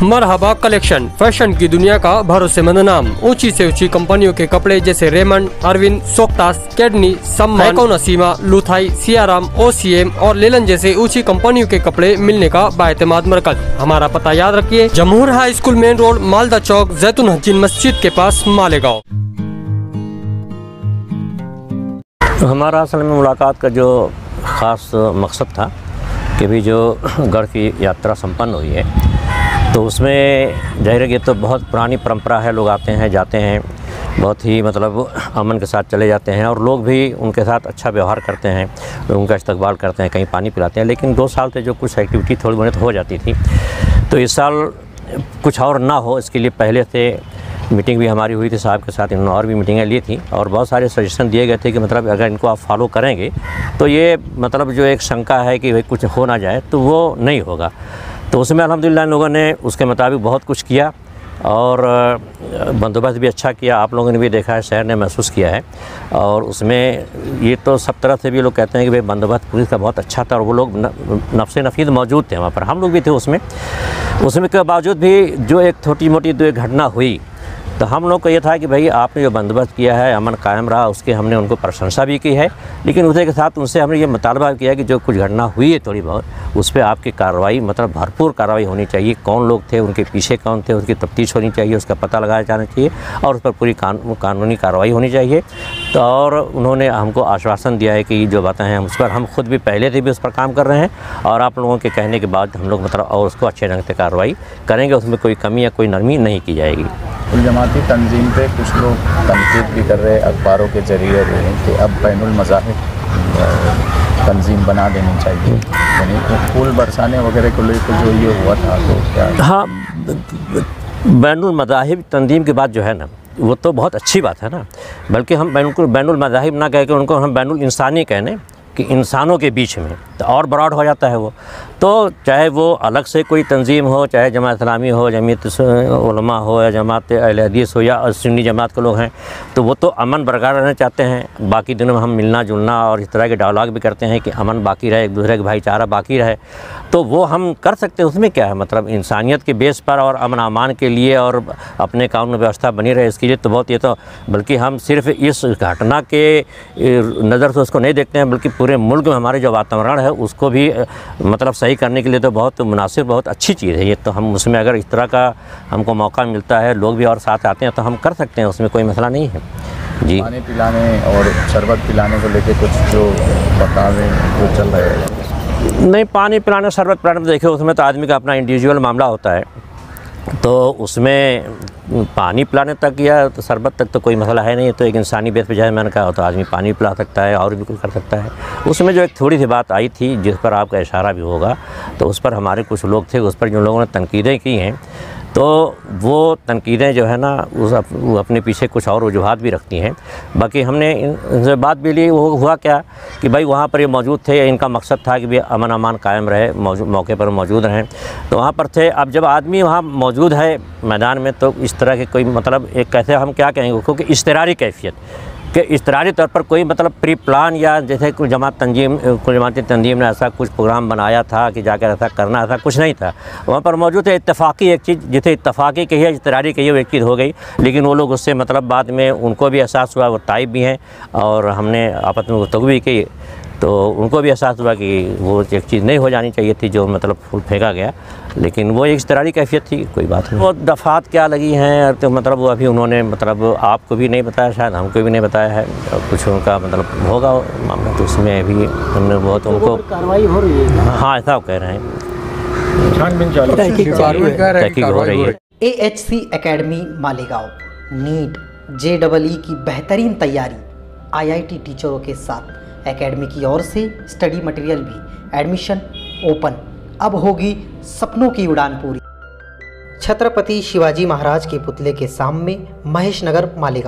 मरहबा collection fashion की दुनिया का भरोसेमंद नाम। ऊँची से ऊँची कंपनियों के कपड़े जैसे रेमंड अरविंद सोक्टास कैडनी सम्मान नसीमा लुथाई सियाराम ओसीएम और लेलन जैसे ऊँची कंपनियों के कपड़े मिलने का बाएतमाद मरकज। हमारा पता याद रखिए Jamhoor high school main road Malda चौक जैतून हजीन मस्जिद के पास मालेगांव। हमारा असल में मुलाकात का जो ख़ास मकसद था कि भी जो गढ़ की यात्रा संपन्न हुई है तो उसमें ज़ाहिर है ये तो बहुत पुरानी परंपरा है, लोग आते हैं, जाते हैं, बहुत ही मतलब अमन के साथ चले जाते हैं और लोग भी उनके साथ अच्छा व्यवहार करते हैं, उनका इस्तकबाल करते हैं, कहीं पानी पिलाते हैं, लेकिन दो साल से जो कुछ एक्टिविटी थोड़ी बहुत हो जाती थी तो इस साल कुछ और ना हो, इसके लिए पहले से मीटिंग भी हमारी हुई थी, साहब के साथ इन्होंने और भी मीटिंगें ली थी और बहुत सारे सजेशन दिए गए थे कि मतलब अगर इनको आप फॉलो करेंगे तो ये मतलब जो एक शंका है कि भाई कुछ हो ना जाए तो वो नहीं होगा। तो उसमें अलहमदिल्ला इन लोगों ने उसके मुताबिक बहुत कुछ किया और बंदोबस्त भी अच्छा किया। आप लोगों ने भी देखा है, शहर ने महसूस किया है। और उसमें ये तो सब तरह से भी लोग कहते हैं कि भाई बंदोबस्त पुलिस का बहुत अच्छा था और वो लोग नफ्स नफीद मौजूद थे वहाँ पर। हम लोग भी थे उसमें। उसमें के बावजूद भी जो एक छोटी मोटी दो एक घटना हुई तो हम लोग को ये था कि भाई आपने जो बंदोबस्त किया है, अमन कायम रहा, उसके हमने उनको प्रशंसा भी की है। लेकिन उसी के साथ उनसे हमने ये मुतालबा किया कि जो कुछ घटना हुई है थोड़ी बहुत, उस पर आपकी कार्रवाई मतलब भरपूर कार्रवाई होनी चाहिए। कौन लोग थे, उनके पीछे कौन थे उसकी तफ्तीश होनी चाहिए, उसका पता लगाया जाना चाहिए और उस पर पूरी कानूनी कार्रवाई होनी चाहिए। तो और उन्होंने हमको आश्वासन दिया है कि जो बातें हैं उस पर, हम खुद भी पहले से भी उस पर काम कर रहे हैं और आप लोगों के कहने के बाद हम लोग मतलब और उसको अच्छे ढंग से कार्रवाई करेंगे, उसमें कोई कमी या कोई नरमी नहीं की जाएगी। जमाती तंजीम पे कुछ लोग तनकीद भी कर रहे अखबारों के ज़रिए रहे कि अब बैन मज़ाहिब तंजीम बना देनी चाहिए। यानी तो फूल बरसाने वगैरह को लेकर जो ये हुआ था तो क्या हाँ बैन मज़ाहिब तंजीम की बात जो है ना, वो तो बहुत अच्छी बात है ना। बल्कि हम बैन बैन मज़ाहिब ना कह के उनको हम बैन इंसानी कहने कि इंसानों के बीच में तो और ब्रॉड हो जाता है वो। तो चाहे वो अलग से कोई तंजीम हो, चाहे जमात इस्लामी हो, जमीत उलमा हो, या जमात हदीस हो, या सुन्नी जमात के लोग हैं तो वो तो अमन बरकरार रहना चाहते हैं। बाकी दिनों में हम मिलना जुलना और इस तरह के डायलॉग भी करते हैं कि अमन बाकी रहे, एक दूसरे का भाईचारा बाकी रहे। तो वो हम कर सकते हैं, उसमें क्या है? मतलब इंसानियत के बेस पर और अमन अमान के लिए और अपने कानून व्यवस्था बनी रहे, इसके लिए तो बहुत ये तो बल्कि हम सिर्फ़ इस घटना के नज़र से उसको नहीं देखते हैं, बल्कि पूरे मुल्क में हमारे जो वातावरण है उसको भी मतलब सही करने के लिए तो बहुत मुनासिब बहुत अच्छी चीज़ है ये। तो हम उसमें अगर इस तरह का हमको मौका मिलता है लोग भी और साथ आते हैं तो हम कर सकते हैं उसमें कोई मसला नहीं है। जी। पानी पिलाने और शरबत पिलाने को लेकर कुछ जो बता दें जो चल रहे हैं। नहीं पानी पिलाने शरबत पिलाने में देखिए उसमें तो आदमी का अपना इंडिविजुअल मामला होता है। तो उसमें पानी पिलाने तक या तो शरबत तक तो कोई मसला है नहीं तो एक इंसानी बेस पर जाए मैंने कहा तो आदमी पानी पिला सकता है और भी कुछ कर सकता है। उसमें जो एक थोड़ी सी बात आई थी, जिस पर आपका इशारा भी होगा तो उस पर हमारे कुछ लोग थे, उस पर जिन लोगों ने तनकीदें की हैं तो वो तनकीदें जो है ना उस अप, वो अपने पीछे कुछ और वजूहत भी रखती हैं। बाकी हमने इनसे बात भी ली वो हुआ क्या कि भाई वहाँ पर ये मौजूद थे इनका मकसद था कि भाई अमन अमान कायम रहे मौके पर मौजूद रहें। तो वहाँ पर थे अब जब आदमी वहाँ मौजूद है मैदान में तो इस तरह के कोई मतलब एक कैसे हम क्या कहेंगे क्योंकि इसतरारी कैफियत। कि इसतरारी तौर पर कोई मतलब प्री प्लान या जैसे कोई जमात तंजीम कोई जमाती तंजीम ने ऐसा कुछ प्रोग्राम बनाया था कि जाकर ऐसा करना, ऐसा कुछ नहीं था। वहाँ पर मौजूद है इतफाक़ी एक चीज़, जिसे इतफाक़ी कही है, इसतरारी कही है, वो एक चीज़ हो गई। लेकिन वो लोग उससे मतलब बाद में उनको भी एहसास हुआ, वो टाइप भी हैं और हमने आपस में गुफ्तु भी की। तो उनको भी एहसास हुआ कि वो एक चीज़ नहीं हो जानी चाहिए थी जो मतलब फूल फेंका गया। लेकिन वो एक तरह की कैफियत थी कोई बात नहीं। वो दफ़ात क्या लगी हैं तो मतलब वो अभी उन्होंने मतलब आपको भी नहीं बताया शायद हमको भी नहीं बताया है कुछ उनका मतलब होगा मामला तो उसमें भी हमने बहुत उनको कार्रवाई हो रही है हाँ ऐसा कह रहे हैं। तहकीक हो रही है? A H C academy Malegaon. NEET J double E की बेहतरीन तैयारी आईआईटी टीचरों के साथ। एकेडमी की ओर से स्टडी मटेरियल भी, एडमिशन ओपन। अब होगी सपनों की उड़ान पूरी। छत्रपति शिवाजी महाराज के पुतले के सामने महेश नगर मालेगांव।